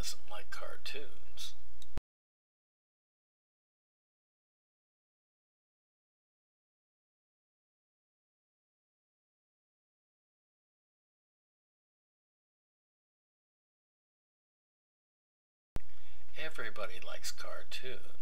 Doesn't like cartoons. Everybody likes cartoons.